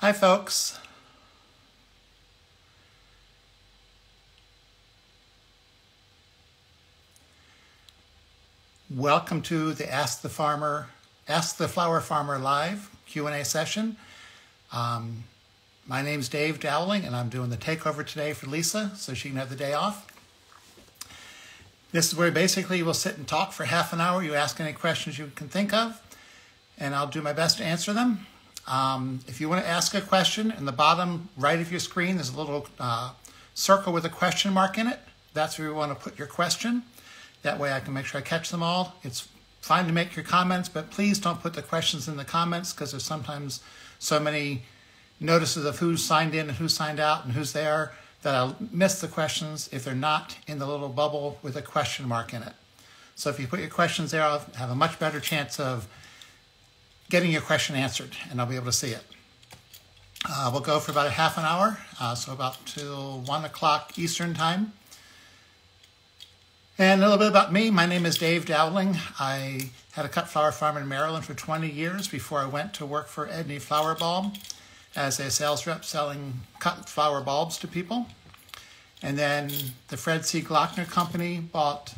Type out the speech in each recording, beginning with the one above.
Hi, folks. Welcome to the Ask the Farmer, Ask the Flower Farmer live Q&A session. Um, my name's Dave Dowling, and I'm doing the takeover today for Lisa so she can have the day off. This is where basically we'll sit and talk for half an hour. You ask any questions you can think of, and I'll do my best to answer them. Um, if you want to ask a question, in the bottom right of your screen, there's a little uh, circle with a question mark in it. That's where you want to put your question. That way I can make sure I catch them all. It's fine to make your comments, but please don't put the questions in the comments because there's sometimes so many notices of who's signed in and who signed out and who's there that I'll miss the questions if they're not in the little bubble with a question mark in it. So if you put your questions there, I'll have a much better chance of getting your question answered and I'll be able to see it. Uh, we'll go for about a half an hour, uh, so about till 1 o'clock Eastern Time. And a little bit about me. My name is Dave Dowling. I had a cut flower farm in Maryland for 20 years before I went to work for Edney Flower Bulb as a sales rep selling cut flower bulbs to people. And then the Fred C. Gloeckner Company bought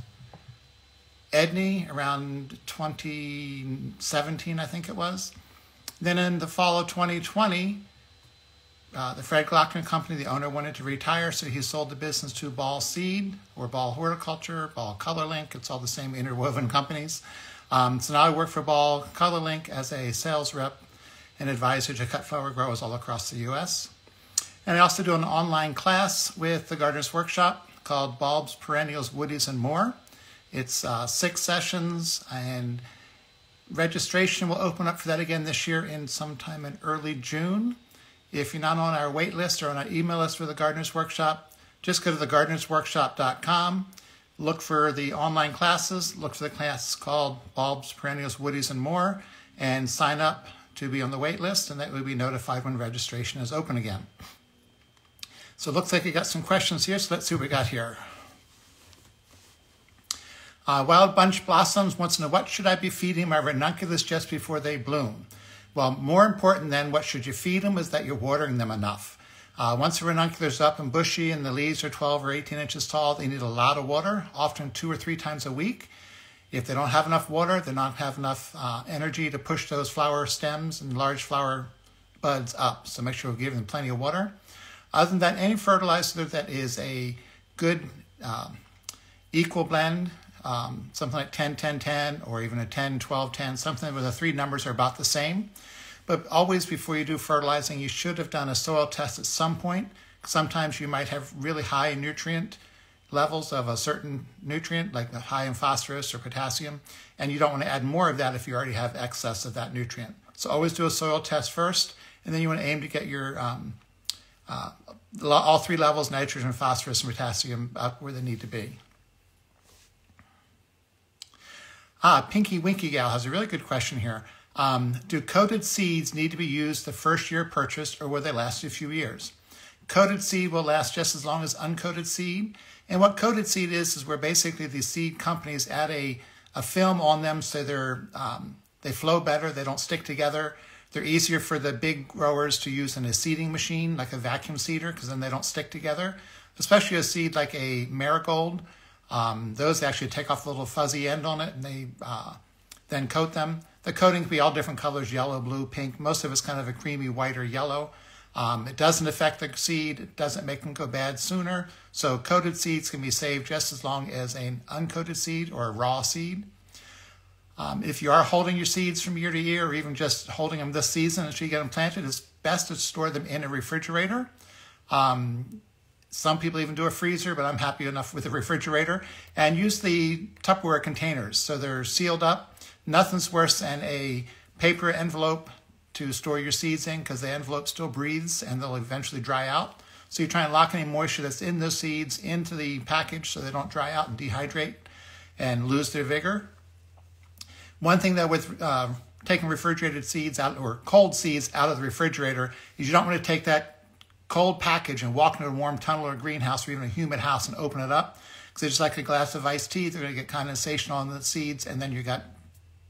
Edney around 2017, I think it was. Then in the fall of 2020, uh, the Fred Gloeckner Company, the owner wanted to retire, so he sold the business to Ball Seed or Ball Horticulture, Ball ColorLink. It's all the same interwoven companies. Um, so now I work for Ball ColorLink as a sales rep and advisor to cut flower growers all across the U.S. And I also do an online class with the Gardener's Workshop called Bulbs, Perennials, Woodies, and More. It's uh, six sessions, and registration will open up for that again this year in sometime in early June. If you're not on our wait list or on our email list for the Gardener's Workshop, just go to thegardenersworkshop.com, look for the online classes, look for the class called Bulbs, Perennials, Woodies, and More, and sign up to be on the wait list, and that will be notified when registration is open again. So it looks like we got some questions here, so let's see what we got here. Uh, wild bunch blossoms wants to know what should I be feeding my ranunculus just before they bloom? Well, more important than what should you feed them is that you're watering them enough. Uh, once the ranunculus is up and bushy and the leaves are 12 or 18 inches tall, they need a lot of water, often two or three times a week. If they don't have enough water, they don't have enough uh, energy to push those flower stems and large flower buds up. So make sure you give them plenty of water. Other than that, any fertilizer that is a good um, equal blend, um, something like 10, 10, 10, or even a 10, 12, 10, something where the three numbers are about the same. But always before you do fertilizing, you should have done a soil test at some point. Sometimes you might have really high nutrient levels of a certain nutrient, like high in phosphorus or potassium, and you don't want to add more of that if you already have excess of that nutrient. So always do a soil test first, and then you want to aim to get your um, uh, all three levels, nitrogen, phosphorus, and potassium, up where they need to be. Ah, Pinky Winky Gal has a really good question here. Um, do coated seeds need to be used the first year purchased, or will they last a few years? Coated seed will last just as long as uncoated seed. And what coated seed is, is where basically the seed companies add a, a film on them so they're, um, they flow better, they don't stick together. They're easier for the big growers to use in a seeding machine, like a vacuum seeder, because then they don't stick together. Especially a seed like a marigold. Um, those actually take off the little fuzzy end on it and they uh, then coat them. The coating can be all different colors, yellow, blue, pink. Most of it's kind of a creamy white or yellow. Um, it doesn't affect the seed. It doesn't make them go bad sooner. So coated seeds can be saved just as long as an uncoated seed or a raw seed. Um, if you are holding your seeds from year to year or even just holding them this season until you get them planted, it's best to store them in a refrigerator. Um, some people even do a freezer, but I'm happy enough with a refrigerator. And use the Tupperware containers. So they're sealed up. Nothing's worse than a paper envelope to store your seeds in because the envelope still breathes and they'll eventually dry out. So you try and lock any moisture that's in those seeds into the package so they don't dry out and dehydrate and lose their vigor. One thing that with uh, taking refrigerated seeds out or cold seeds out of the refrigerator is you don't want to take that cold package and walk into a warm tunnel or greenhouse or even a humid house and open it up because it's just like a glass of iced tea. They're going to get condensation on the seeds and then you've got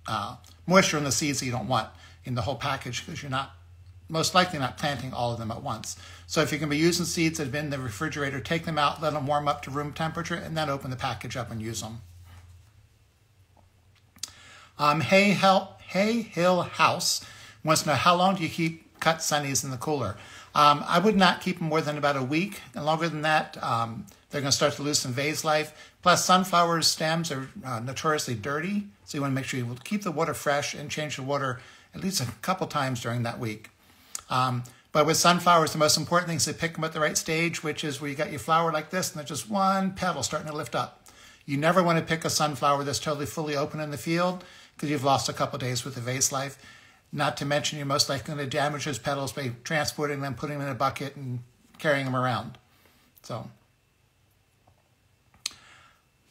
uh, moisture in the seeds that you don't want in the whole package because you're not most likely not planting all of them at once. So if going to be using seeds that have been in the refrigerator, take them out, let them warm up to room temperature, and then open the package up and use them. Um, Hill, Hill House wants to know how long do you keep cut sunnies in the cooler? Um, I would not keep them more than about a week. And longer than that, um, they're going to start to lose some vase life. Plus, sunflower stems are uh, notoriously dirty, so you want to make sure you keep the water fresh and change the water at least a couple times during that week. Um, but with sunflowers, the most important thing is to pick them at the right stage, which is where you got your flower like this and there's just one petal starting to lift up. You never want to pick a sunflower that's totally fully open in the field because you've lost a couple days with the vase life. Not to mention you're most likely going to damage those petals by transporting them, putting them in a bucket, and carrying them around. So,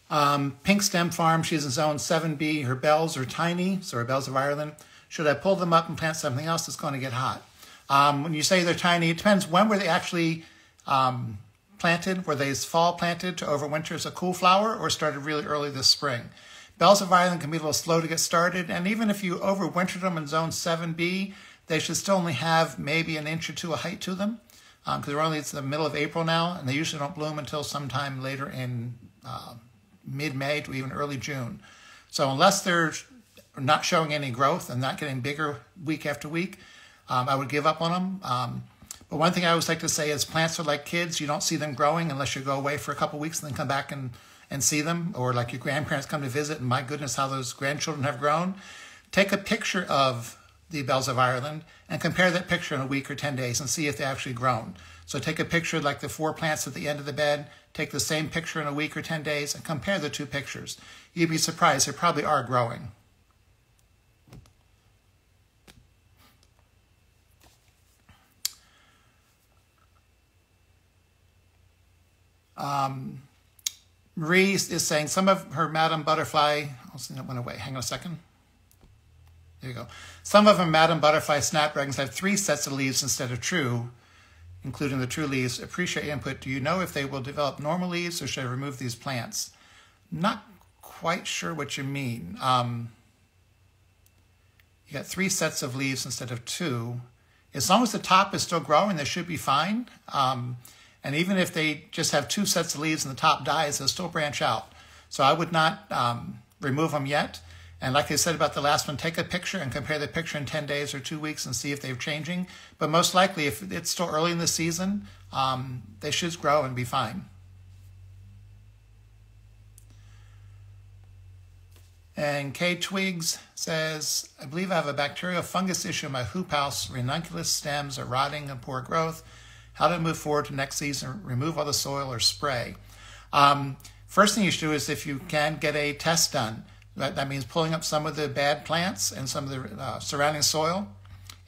um, Pink Stem Farm, she's in zone 7B. Her bells are tiny, so her bells of Ireland. Should I pull them up and plant something else that's going to get hot? Um, when you say they're tiny, it depends when were they actually um, planted. Were they fall planted to overwinter as a cool flower or started really early this spring? Bells of can be a little slow to get started, and even if you overwintered them in zone 7B, they should still only have maybe an inch or two of height to them because um, they're only it's the middle of April now, and they usually don't bloom until sometime later in uh, mid-May to even early June. So unless they're not showing any growth and not getting bigger week after week, um, I would give up on them. Um, but one thing I always like to say is plants are like kids. You don't see them growing unless you go away for a couple weeks and then come back and, and see them. Or like your grandparents come to visit and my goodness, how those grandchildren have grown. Take a picture of the bells of Ireland and compare that picture in a week or 10 days and see if they actually grown. So take a picture like the four plants at the end of the bed, take the same picture in a week or 10 days and compare the two pictures. You'd be surprised, they probably are growing. Um, Marie is saying some of her Madame Butterfly, see that went away. Hang on a second. There you go. Some of her Madame Butterfly snapdragons have three sets of leaves instead of true, including the true leaves. Appreciate input. Do you know if they will develop normal leaves or should I remove these plants? Not quite sure what you mean. Um, you got three sets of leaves instead of two. As long as the top is still growing, they should be fine. Um, and even if they just have two sets of leaves and the top dies, they'll still branch out. So I would not um, remove them yet. And like I said about the last one, take a picture and compare the picture in 10 days or two weeks and see if they're changing. But most likely, if it's still early in the season, um, they should grow and be fine. And K Twigs says, I believe I have a bacterial fungus issue in my hoop house. Ranunculus stems are rotting and poor growth how to move forward to next season, remove all the soil or spray. Um, first thing you should do is if you can get a test done. That, that means pulling up some of the bad plants and some of the uh, surrounding soil.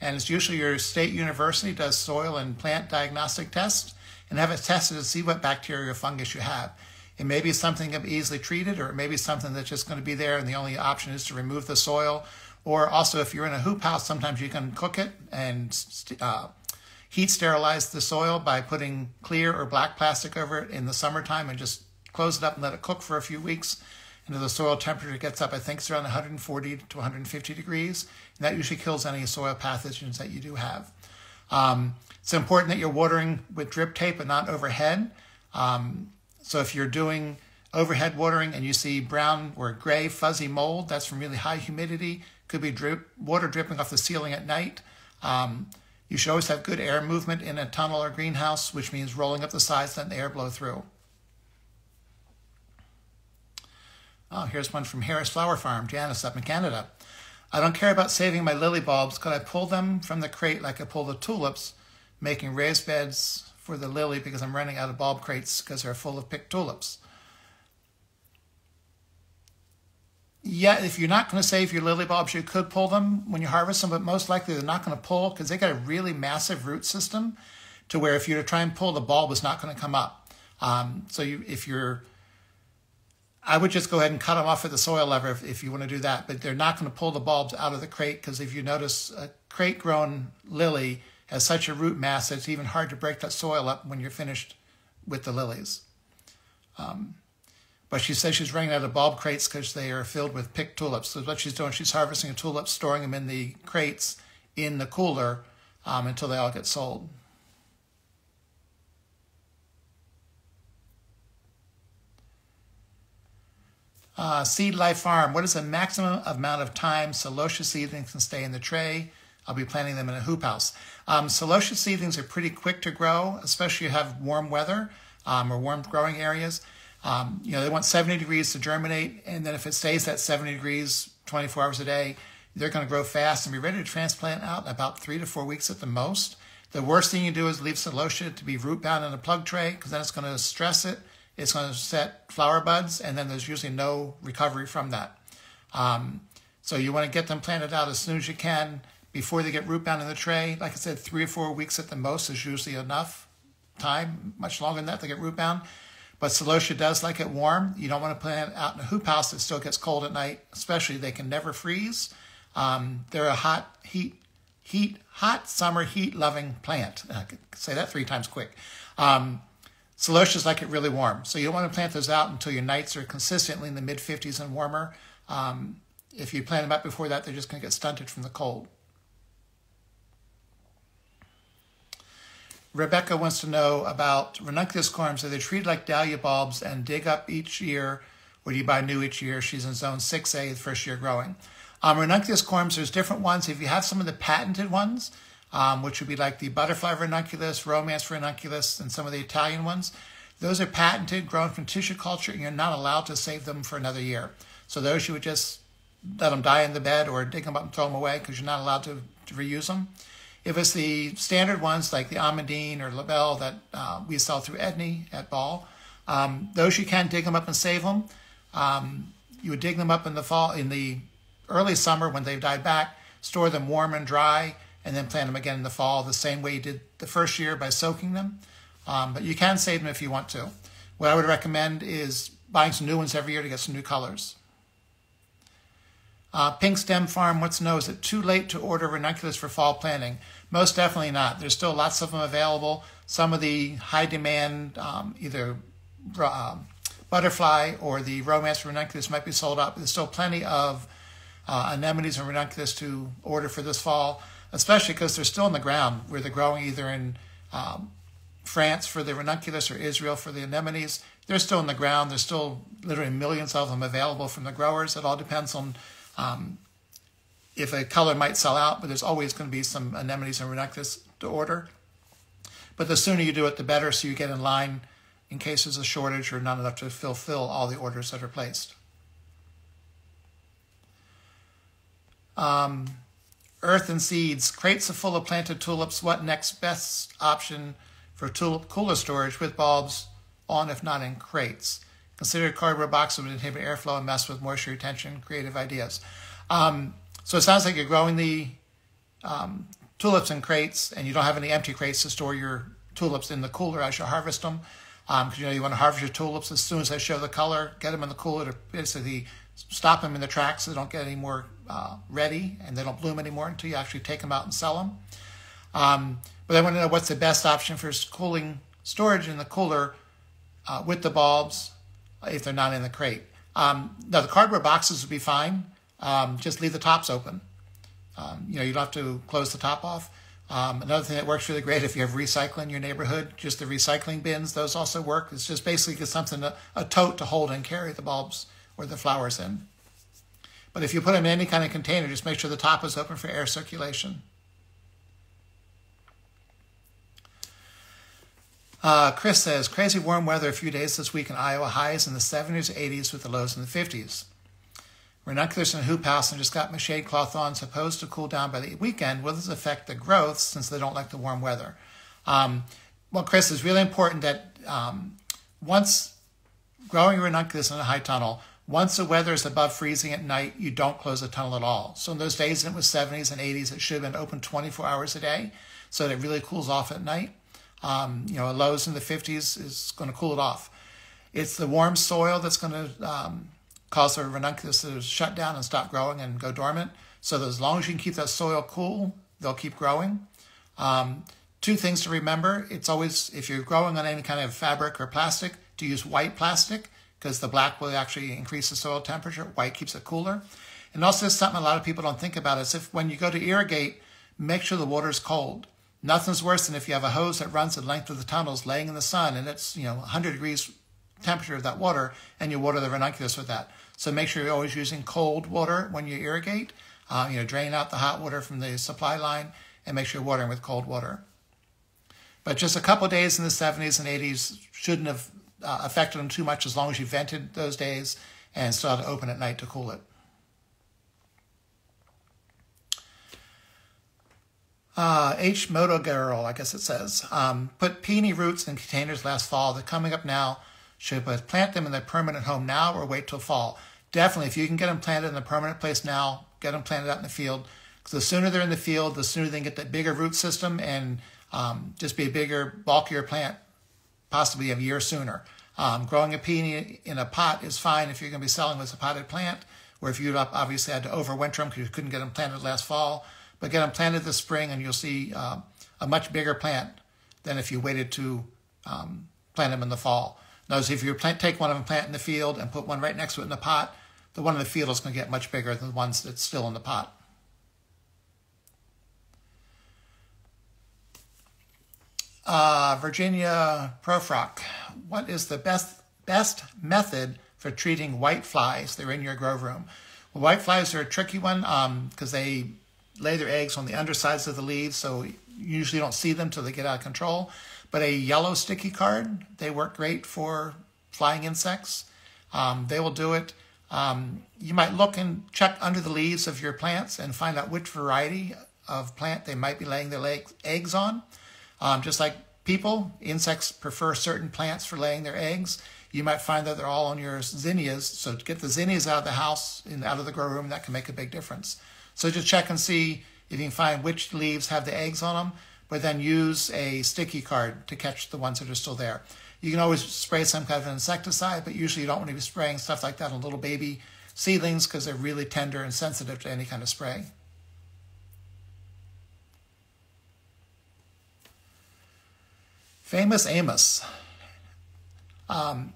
And it's usually your state university does soil and plant diagnostic tests and have it tested to see what bacteria or fungus you have. It may be something that easily treated, or it may be something that's just going to be there, and the only option is to remove the soil. Or also, if you're in a hoop house, sometimes you can cook it and uh, Heat sterilize the soil by putting clear or black plastic over it in the summertime and just close it up and let it cook for a few weeks. And the soil temperature gets up, I think it's around 140 to 150 degrees. And that usually kills any soil pathogens that you do have. Um, it's important that you're watering with drip tape and not overhead. Um, so if you're doing overhead watering and you see brown or gray fuzzy mold, that's from really high humidity. Could be drip, water dripping off the ceiling at night. Um, you should always have good air movement in a tunnel or greenhouse, which means rolling up the sides, letting the air blow through. Oh, here's one from Harris Flower Farm, Janice up in Canada. I don't care about saving my lily bulbs. Could I pull them from the crate like I pull the tulips, making raised beds for the lily because I'm running out of bulb crates because they're full of picked tulips? Yeah, if you're not going to save your lily bulbs, you could pull them when you harvest them, but most likely they're not going to pull because they got a really massive root system to where if you were to try and pull the bulb, it's not going to come up. Um, so you, if you're, I would just go ahead and cut them off with the soil lever if, if you want to do that, but they're not going to pull the bulbs out of the crate because if you notice a crate grown lily has such a root mass that it's even hard to break that soil up when you're finished with the lilies. Um, but she says she's running out of bulb crates because they are filled with picked tulips. So what she's doing, she's harvesting a tulip, storing them in the crates in the cooler um, until they all get sold. Uh, Seed Life Farm. What is the maximum amount of time celosia seedlings can stay in the tray? I'll be planting them in a hoop house. Um, celosia seedlings are pretty quick to grow, especially if you have warm weather um, or warm growing areas. Um, you know, they want 70 degrees to germinate, and then if it stays at 70 degrees 24 hours a day, they're going to grow fast and be ready to transplant out in about three to four weeks at the most. The worst thing you do is leave celosia to be root bound in a plug tray because then it's going to stress it. It's going to set flower buds, and then there's usually no recovery from that. Um, so you want to get them planted out as soon as you can before they get root bound in the tray. Like I said, three or four weeks at the most is usually enough time. Much longer than that to get root bound. But celosia does like it warm. You don't want to plant it out in a hoop house that still gets cold at night, especially they can never freeze. Um, they're a hot heat, heat, hot summer heat loving plant. I could say that three times quick. Um, celosias like it really warm. So you don't want to plant those out until your nights are consistently in the mid 50s and warmer. Um, if you plant them out before that, they're just going to get stunted from the cold. Rebecca wants to know about ranunculus corms. Are they treated like dahlia bulbs and dig up each year, or do you buy new each year? She's in zone 6A, the first year growing. Um, ranunculus corms, there's different ones. If you have some of the patented ones, um, which would be like the butterfly ranunculus, romance ranunculus, and some of the Italian ones, those are patented, grown from tissue culture, and you're not allowed to save them for another year. So those you would just let them die in the bed or dig them up and throw them away because you're not allowed to, to reuse them. If it's the standard ones like the Amandine or La Belle that uh, we sell through Edney at Ball, um, those you can dig them up and save them. Um, you would dig them up in the fall, in the early summer when they've died back, store them warm and dry, and then plant them again in the fall the same way you did the first year by soaking them. Um, but you can save them if you want to. What I would recommend is buying some new ones every year to get some new colors. Uh, Pink Stem Farm wants to know, is it too late to order ranunculus for fall planting? Most definitely not. There's still lots of them available. Some of the high demand, um, either uh, butterfly or the romance ranunculus might be sold out, but there's still plenty of uh, anemones and ranunculus to order for this fall, especially because they're still in the ground where they're growing either in um, France for the ranunculus or Israel for the anemones. They're still in the ground. There's still literally millions of them available from the growers. It all depends on um, if a color might sell out, but there's always going to be some anemones and ranunculus to order. But the sooner you do it, the better, so you get in line in case there's a shortage or not enough to fulfill all the orders that are placed. Um, earth and seeds, crates are full of planted tulips. What next best option for tulip cooler storage with bulbs on, if not in crates? Consider a cardboard box would inhibit airflow and mess with moisture retention. Creative ideas. Um, so it sounds like you're growing the um, tulips in crates, and you don't have any empty crates to store your tulips in the cooler as you harvest them. Because um, you know you want to harvest your tulips as soon as they show the color, get them in the cooler to basically stop them in the tracks so they don't get any more uh, ready and they don't bloom anymore until you actually take them out and sell them. Um, but I want to know what's the best option for cooling storage in the cooler uh, with the bulbs if they're not in the crate. Um, now, the cardboard boxes would be fine. Um, just leave the tops open. Um, you know, you don't have to close the top off. Um, another thing that works really great if you have recycling in your neighborhood, just the recycling bins, those also work. It's just basically just something, a, a tote to hold and carry the bulbs or the flowers in. But if you put them in any kind of container, just make sure the top is open for air circulation. Uh, Chris says, crazy warm weather a few days this week in Iowa, highs in the 70s, 80s with the lows in the 50s. Ranunculus in a hoop house and just got my shade cloth on, supposed to cool down by the weekend. Will this affect the growth since they don't like the warm weather? Um, well, Chris, it's really important that um, once growing ranunculus in a high tunnel, once the weather is above freezing at night, you don't close the tunnel at all. So in those days, it was 70s and 80s, it should have been open 24 hours a day so that it really cools off at night. Um, you know, a lows in the 50s is going to cool it off. It's the warm soil that's going to um, cause the ranunculus to shut down and stop growing and go dormant. So as long as you can keep that soil cool, they'll keep growing. Um, two things to remember. It's always, if you're growing on any kind of fabric or plastic, to use white plastic because the black will actually increase the soil temperature. White keeps it cooler. And also something a lot of people don't think about is if when you go to irrigate, make sure the water is cold. Nothing's worse than if you have a hose that runs the length of the tunnels laying in the sun and it's, you know, 100 degrees temperature of that water and you water the ranunculus with that. So make sure you're always using cold water when you irrigate. Uh, you know, drain out the hot water from the supply line and make sure you're watering with cold water. But just a couple days in the 70s and 80s shouldn't have uh, affected them too much as long as you vented those days and still had to open at night to cool it. Uh, H. Moto Girl, I guess it says, um, put peony roots in containers last fall. They're coming up now. Should I plant them in their permanent home now or wait till fall? Definitely, if you can get them planted in a permanent place now, get them planted out in the field. Because the sooner they're in the field, the sooner they can get that bigger root system and um, just be a bigger, bulkier plant, possibly a year sooner. Um, growing a peony in a pot is fine if you're going to be selling as a potted plant, or if you obviously had to overwinter them because you couldn't get them planted last fall. But get them planted this spring, and you'll see uh, a much bigger plant than if you waited to um, plant them in the fall. Notice if you plant, take one of them, plant in the field, and put one right next to it in the pot, the one in the field is going to get much bigger than the ones that's still in the pot. Uh, Virginia Profrock, what is the best best method for treating white flies that are in your grow room? Well, white flies are a tricky one because um, they lay their eggs on the undersides of the leaves, so you usually don't see them till they get out of control. But a yellow sticky card, they work great for flying insects. Um, they will do it. Um, you might look and check under the leaves of your plants and find out which variety of plant they might be laying their eggs on. Um, just like people, insects prefer certain plants for laying their eggs. You might find that they're all on your zinnias. So to get the zinnias out of the house and out of the grow room, that can make a big difference. So just check and see if you can find which leaves have the eggs on them, but then use a sticky card to catch the ones that are still there. You can always spray some kind of insecticide, but usually you don't want to be spraying stuff like that on little baby seedlings because they're really tender and sensitive to any kind of spray. Famous Amos. Um,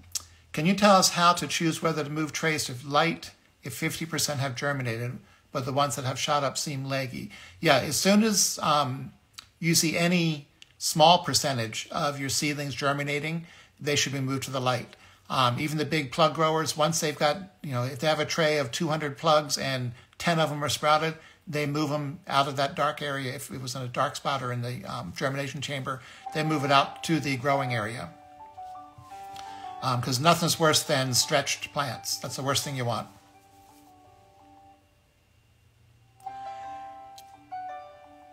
can you tell us how to choose whether to move trays if light if 50% have germinated, but the ones that have shot up seem leggy? Yeah, as soon as um, you see any small percentage of your seedlings germinating, they should be moved to the light. Um, even the big plug growers, once they've got, you know, if they have a tray of 200 plugs and 10 of them are sprouted, they move them out of that dark area. If it was in a dark spot or in the um, germination chamber, they move it out to the growing area. Because um, nothing's worse than stretched plants. That's the worst thing you want.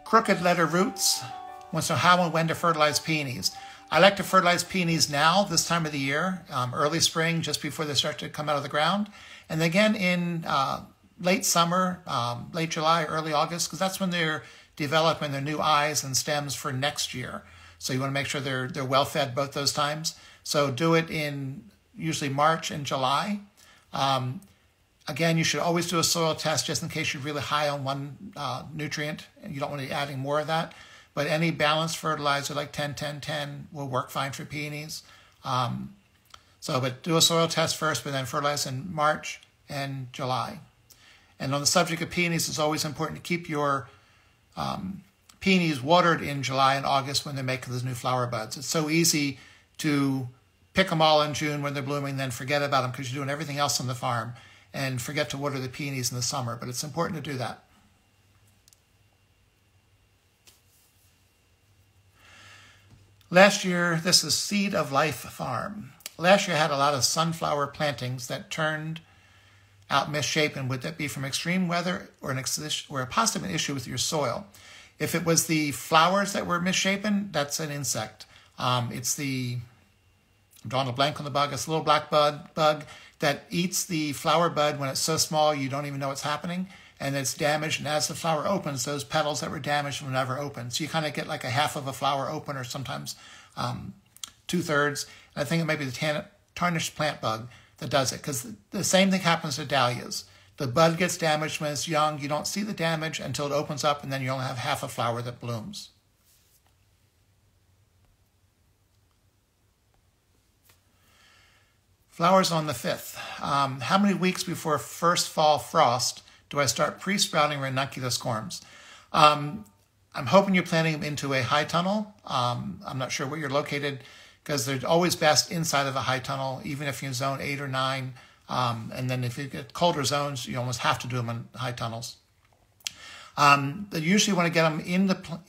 Crooked letter roots wants to know how and when to fertilize peonies. I like to fertilize peonies now, this time of the year, um, early spring, just before they start to come out of the ground. And again in uh, late summer, um, late July, early August, because that's when they're developing their new eyes and stems for next year. So you want to make sure they're, they're well fed both those times. So do it in usually March and July. Um, again, you should always do a soil test just in case you're really high on one uh, nutrient and you don't want to be adding more of that. But any balanced fertilizer like 10 10 10 will work fine for peonies. Um, so, but do a soil test first, but then fertilize in March and July. And on the subject of peonies, it's always important to keep your um, peonies watered in July and August when they're making those new flower buds. It's so easy to pick them all in June when they're blooming, then forget about them because you're doing everything else on the farm and forget to water the peonies in the summer. But it's important to do that. Last year, this is Seed of Life Farm. Last year I had a lot of sunflower plantings that turned out misshapen. Would that be from extreme weather or an or a possible issue with your soil? If it was the flowers that were misshapen, that's an insect. Um, it's the I'm drawing a blank on the bug. It's a little black bud bug that eats the flower bud when it's so small you don't even know what's happening and it's damaged. And as the flower opens, those petals that were damaged will never open. So you kind of get like a half of a flower open, or sometimes um, two thirds. And I think it may be the tarnished plant bug that does it, because the same thing happens to dahlias. The bud gets damaged when it's young. You don't see the damage until it opens up, and then you only have half a flower that blooms. Flowers on the 5th. Um, how many weeks before first fall frost do I start pre-sprouting ranunculus corms? Um, I'm hoping you're planting them into a high tunnel. Um, I'm not sure where you're located because they're always best inside of a high tunnel, even if you're in zone eight or nine. Um, and then if you get colder zones, you almost have to do them in high tunnels. Um, they usually want to get them in the pl-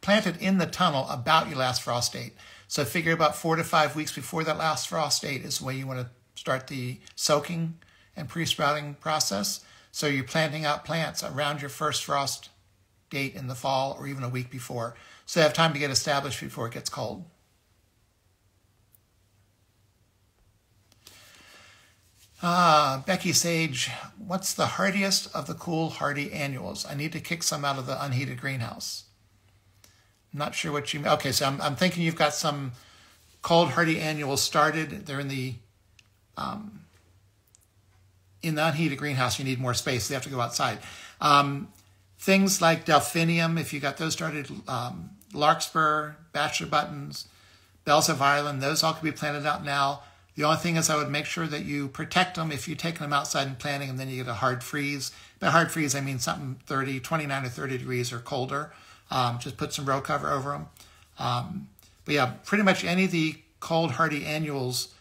planted in the tunnel about your last frost date. So figure about four to five weeks before that last frost date is when you want to start the soaking and pre-sprouting process. So you're planting out plants around your first frost date in the fall or even a week before. So they have time to get established before it gets cold. Ah, Becky Sage, what's the hardiest of the cool hardy annuals? I need to kick some out of the unheated greenhouse. Not sure what you mean. Okay, so I'm, I'm thinking you've got some cold hardy annuals started. They're in the um, in the unheated greenhouse. You need more space. They have to go outside. Um, things like delphinium, if you got those started, um, larkspur, bachelor buttons, bells of Ireland, those all could be planted out now. The only thing is I would make sure that you protect them if you're taking them outside and planting them, then you get a hard freeze. By hard freeze, I mean something 30, 29 or 30 degrees or colder. Um, just put some row cover over them. Um, but yeah, pretty much any of the cold hardy annuals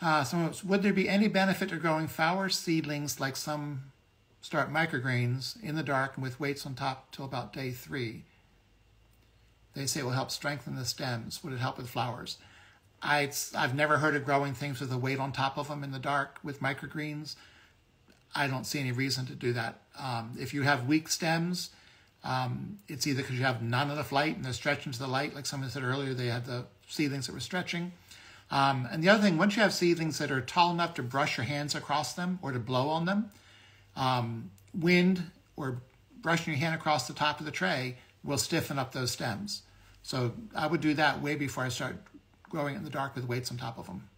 Uh, else, would there be any benefit to growing flower seedlings like some start microgreens in the dark and with weights on top till about day three? They say it will help strengthen the stems. Would it help with flowers? I, I've never heard of growing things with a weight on top of them in the dark with microgreens. I don't see any reason to do that. Um, if you have weak stems, um, it's either because you have none of the light and they're stretching to the light, like someone said earlier, they had the seedlings that were stretching, um, and the other thing, once you have seedlings that are tall enough to brush your hands across them or to blow on them, um, wind or brushing your hand across the top of the tray will stiffen up those stems. So I would do that way before I start growing in the dark with weights on top of them.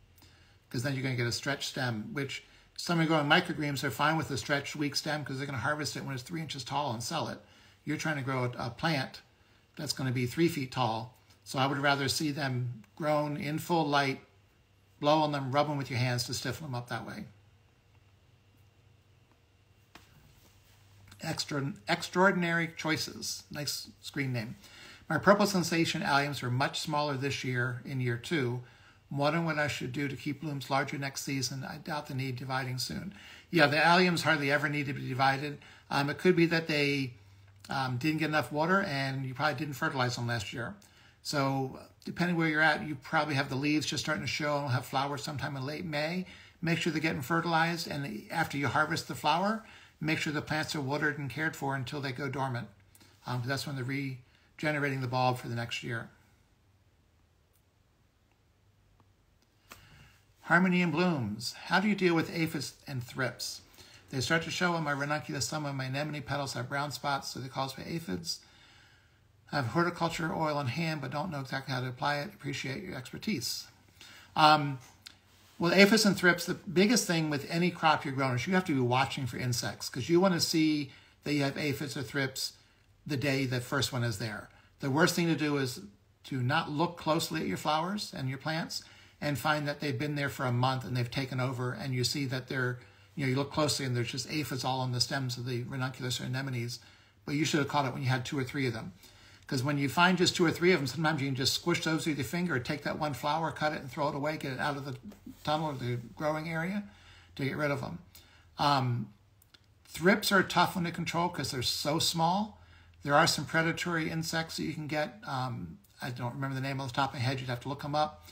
Because then you're going to get a stretched stem, which some are growing microgreens are fine with a stretched weak stem because they're going to harvest it when it's three inches tall and sell it. You're trying to grow a, a plant that's going to be three feet tall so I would rather see them grown in full light, blow on them, rub them with your hands to stiffen them up that way. Extra, extraordinary choices. Nice screen name. My purple sensation alliums are much smaller this year in year two. I'm wondering what I should do to keep blooms larger next season. I doubt the need dividing soon. Yeah, the alliums hardly ever need to be divided. Um, it could be that they um, didn't get enough water and you probably didn't fertilize them last year. So depending where you're at, you probably have the leaves just starting to show and have flowers sometime in late May. Make sure they're getting fertilized, and after you harvest the flower, make sure the plants are watered and cared for until they go dormant. Um, that's when they're regenerating the bulb for the next year. Harmony and blooms. How do you deal with aphids and thrips? They start to show on my ranunculus. Some of my anemone petals have brown spots, so they cause me aphids. I have horticulture oil in hand, but don't know exactly how to apply it. Appreciate your expertise. Um, well, aphids and thrips, the biggest thing with any crop you're growing is you have to be watching for insects because you want to see that you have aphids or thrips the day the first one is there. The worst thing to do is to not look closely at your flowers and your plants and find that they've been there for a month and they've taken over and you see that they're, you know, you look closely and there's just aphids all on the stems of the ranunculus or anemones but you should have caught it when you had two or three of them. Because when you find just two or three of them, sometimes you can just squish those with your finger, take that one flower, cut it, and throw it away, get it out of the tunnel or the growing area to get rid of them. Um, thrips are a tough one to control because they're so small. There are some predatory insects that you can get. Um, I don't remember the name off the top of my head. You'd have to look them up.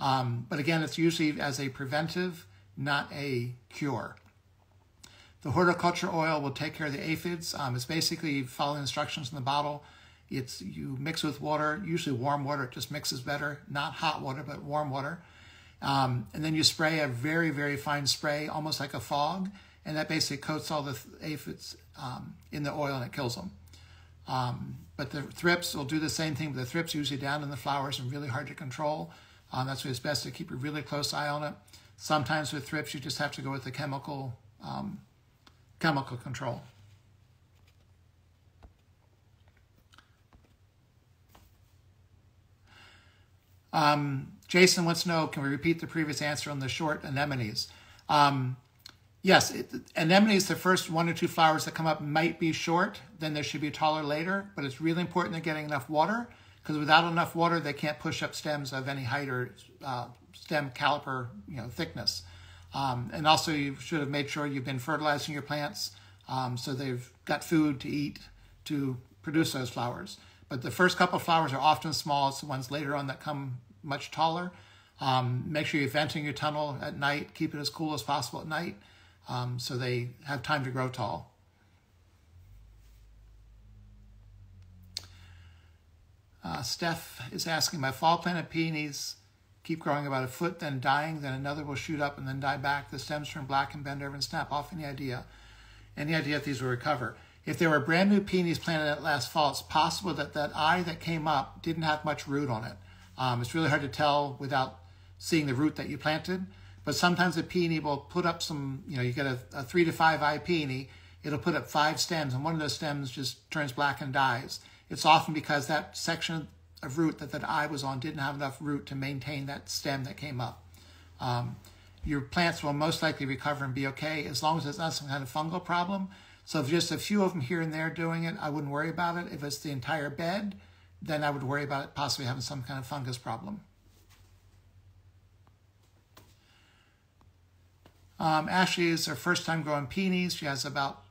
Um, but again, it's usually as a preventive, not a cure. The horticulture oil will take care of the aphids. Um, it's basically following instructions in the bottle. It's you mix with water, usually warm water. It just mixes better, not hot water, but warm water. Um, and then you spray a very, very fine spray, almost like a fog, and that basically coats all the aphids um, in the oil and it kills them. Um, but the thrips will do the same thing, but the thrips usually down in the flowers and really hard to control. Um, that's why it's best to keep a really close eye on it. Sometimes with thrips, you just have to go with the chemical um, chemical control. Um, Jason wants to know, can we repeat the previous answer on the short anemones? Um, yes, it, anemones, the first one or two flowers that come up might be short, then they should be taller later, but it's really important they're getting enough water because without enough water, they can't push up stems of any height or uh, stem caliper you know, thickness. Um, and also you should have made sure you've been fertilizing your plants um, so they've got food to eat to produce those flowers. But the first couple flowers are often small. It's the ones later on that come much taller. Um, make sure you're venting your tunnel at night. Keep it as cool as possible at night um, so they have time to grow tall. Uh, Steph is asking, my fall planted peonies keep growing about a foot, then dying, then another will shoot up and then die back. The stems turn black and bend over and snap off. Any idea? Any idea if these will recover? If there were brand new peonies planted last fall, it's possible that that eye that came up didn't have much root on it. Um, it's really hard to tell without seeing the root that you planted. But sometimes a peony will put up some, you know, you get a, a three to five eye peony, it'll put up five stems, and one of those stems just turns black and dies. It's often because that section of root that that eye was on didn't have enough root to maintain that stem that came up. Um, your plants will most likely recover and be okay as long as it's not some kind of fungal problem. So if just a few of them here and there doing it, I wouldn't worry about it. If it's the entire bed, then I would worry about it possibly having some kind of fungus problem. Um, Ashley is her first time growing peonies. She has about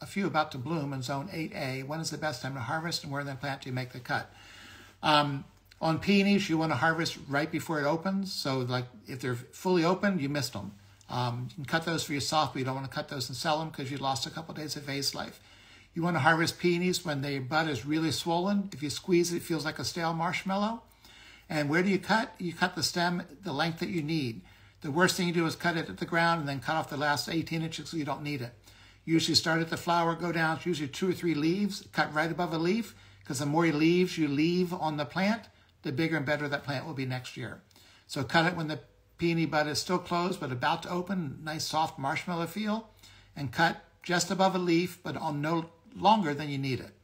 a few about to bloom in zone 8A. When is the best time to harvest and where in the plant do you make the cut? Um, on peonies, you want to harvest right before it opens. So like if they're fully open, you missed them. Um, you can cut those for yourself, but you don't want to cut those and sell them because you lost a couple of days of vase life. You want to harvest peonies when the bud is really swollen. If you squeeze it, it feels like a stale marshmallow. And where do you cut? You cut the stem the length that you need. The worst thing you do is cut it at the ground and then cut off the last 18 inches so you don't need it. Usually start at the flower, go down, it's usually two or three leaves, cut right above a leaf, because the more leaves you leave on the plant, the bigger and better that plant will be next year. So cut it when the peony bud is still closed but about to open, nice soft marshmallow feel, and cut just above a leaf but on no longer than you need it.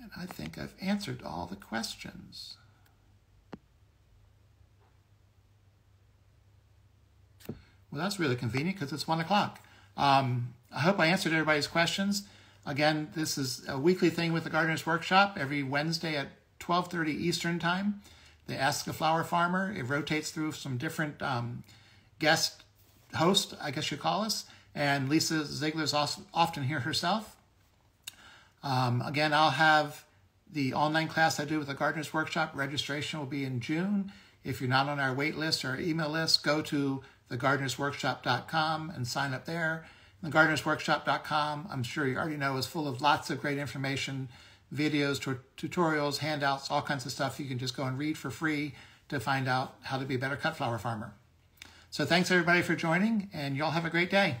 And I think I've answered all the questions. Well, that's really convenient because it's one o'clock. Um, I hope I answered everybody's questions. Again, this is a weekly thing with the Gardener's Workshop every Wednesday at 12.30 Eastern Time. They Ask a Flower Farmer. It rotates through some different um, guest hosts, I guess you call us. And Lisa Ziegler's also often here herself. Um, again, I'll have the online class I do with the Gardener's Workshop. Registration will be in June. If you're not on our wait list or email list, go to thegardenersworkshop.com and sign up there. Thegardenersworkshop.com, I'm sure you already know, is full of lots of great information, videos, tutorials, handouts, all kinds of stuff you can just go and read for free to find out how to be a better cut flower farmer. So thanks everybody for joining, and y'all have a great day.